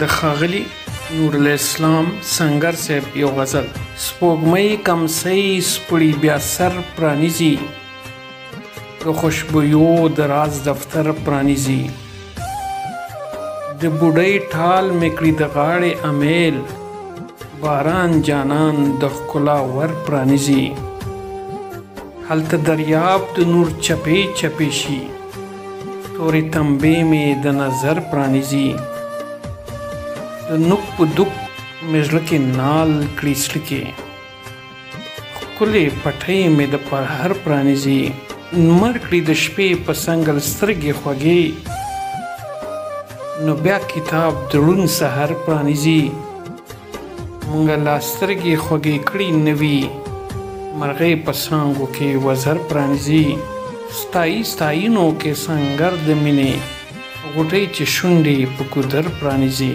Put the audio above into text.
د خاغلی نور الاسلام سنگر صاحب یو غزل سپوږمۍ کمسۍ سپړي بیا سر پرانیزي د خوشبویو د راز دفتر پرانیزي د بوډۍ ټال میکړي د غاړې امیل باران جانان د ښکلا ور پرانیزي هلته دریاب د نور چپې چپې شي تورې تمبې مې د نظر پرانیزي د نوک په دوک مې زړه کې نال کړي څړکې ښکلې پټۍ مې د پرهر پرانیزي نمر کړي د شپې په سنګل سترګې خوږې نو بیا کتاب دړون سحر پرانیزي مونږ لا سترګې خوږې کړي نه وي مرغۍ په څانګو کې وزر پرانیزي ستایي ستایینو کې سنګر د مینې غوټۍ چې شونډې په کودر پرانیزي